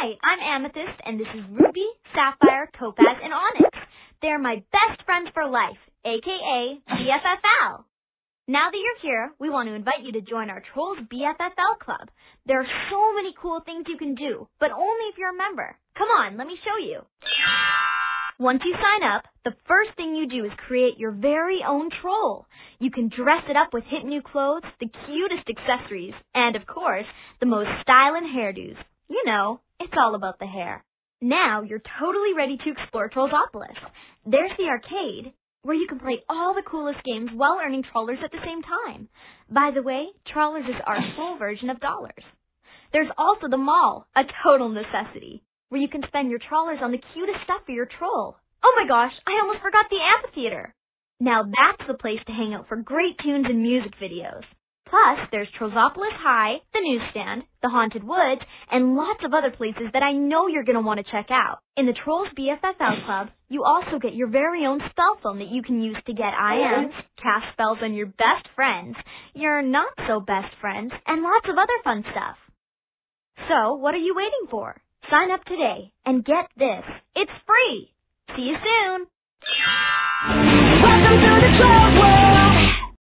Hi, I'm Amethyst, and this is Ruby, Sapphire, Topaz, and Onyx. They're my best friends for life, aka BFFL. Now that you're here, we want to invite you to join our Trollz BFFL Club. There are so many cool things you can do, but only if you're a member. Come on, let me show you. Once you sign up, the first thing you do is create your very own troll. You can dress it up with hit new clothes, the cutest accessories, and of course, the most styling hairdos. You know, it's all about the hair. Now you're totally ready to explore Trollzopolis. There's the arcade, where you can play all the coolest games while earning Trollers at the same time. By the way, Trollers is our full version of dollars. There's also the mall, a total necessity, where you can spend your Trollers on the cutest stuff for your troll. Oh my gosh, I almost forgot the amphitheater. Now that's the place to hang out for great tunes and music videos. Plus, there's Trollzopolis High, the newsstand, the Haunted Woods, and lots of other places that I know you're going to want to check out. In the Trollz BFFL Club, you also get your very own spell phone that you can use to get IMs, cast spells on your best friends, your not-so-best friends, and lots of other fun stuff. So, what are you waiting for? Sign up today, and get this, it's free! See you soon! Welcome to the Troll World!